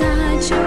那就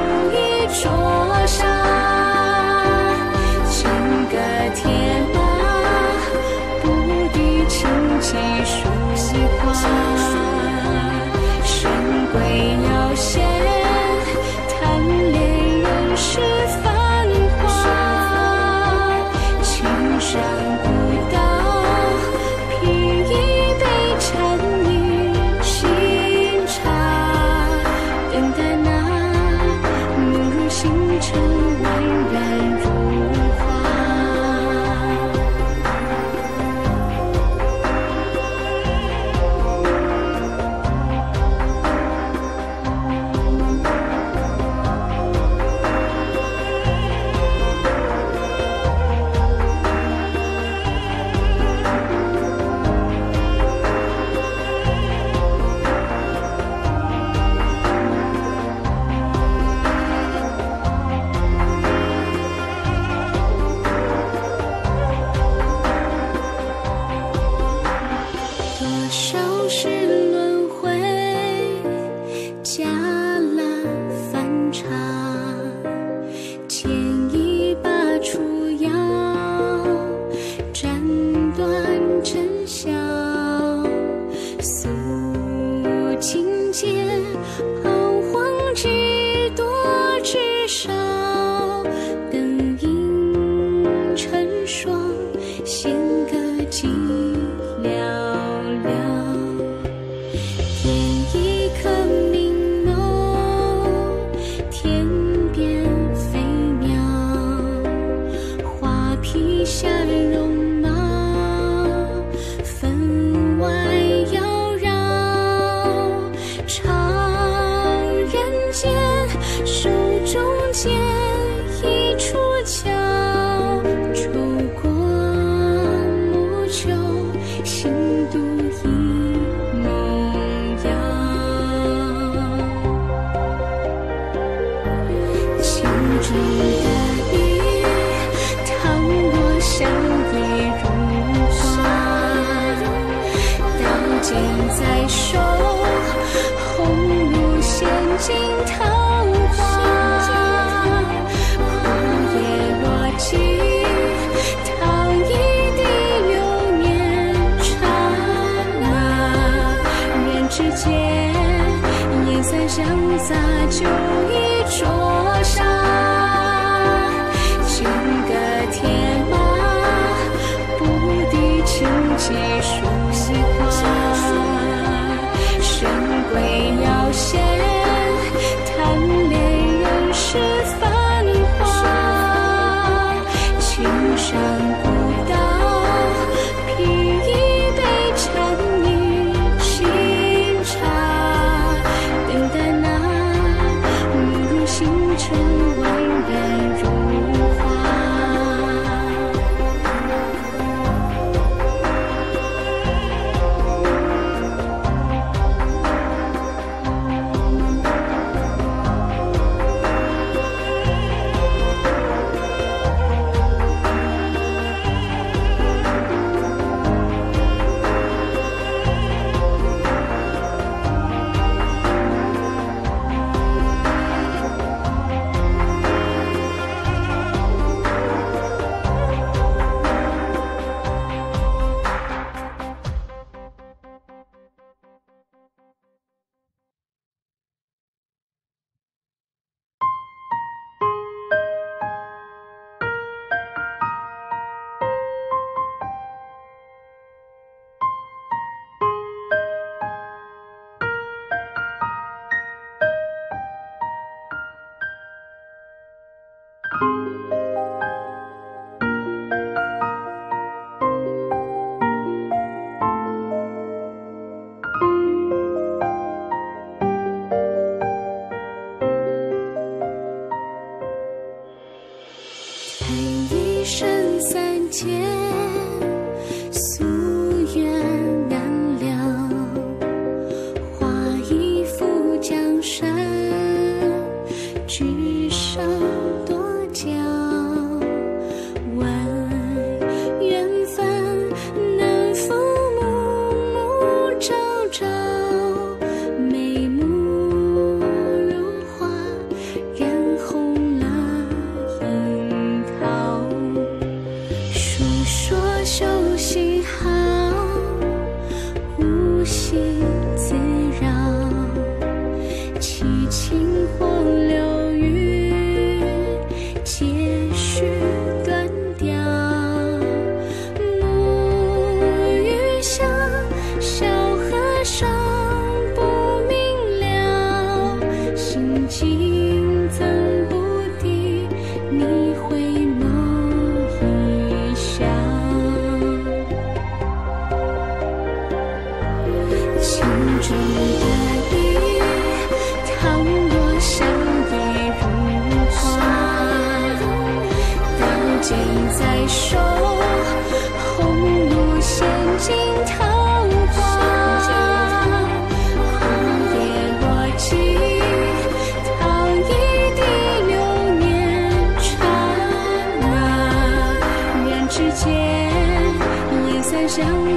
笑诉情。剑在手，红如仙境桃花。枯叶落尽，淌一地流年刹那。人之间，烟散香杂酒。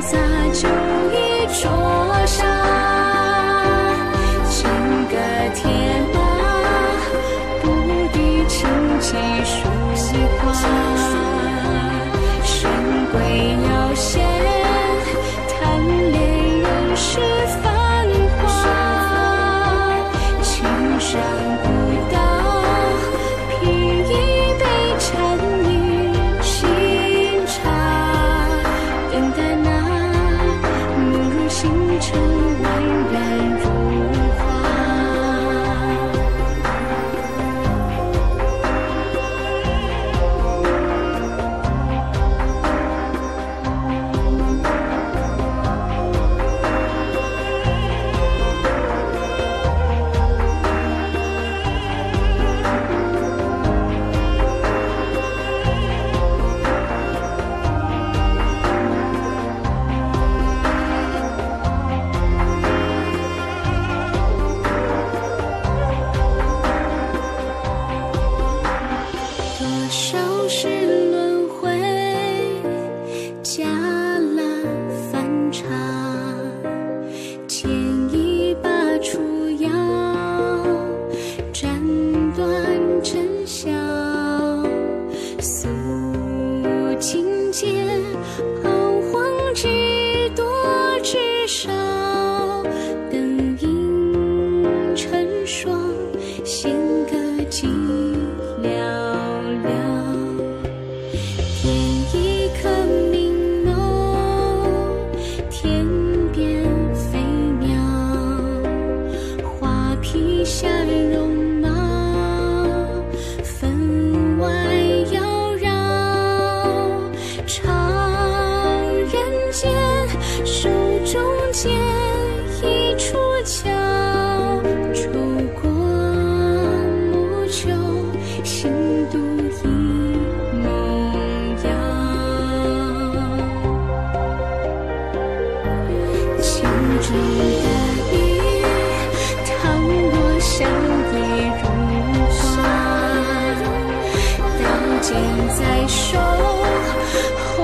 洒酒一灼砂，金戈铁马，不敌尘起疏花。神鬼妖仙，贪恋人世繁华，情深。剑在手，红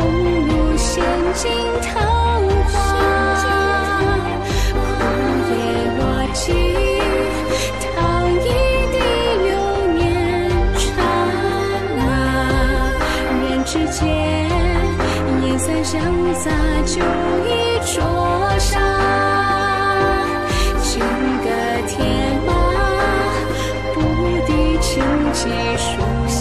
炉仙境，桃花，红叶落尽，淌一地流年，刹那，人之间，也算相洒，就已灼沙。金戈铁马，不敌情急，熟悉。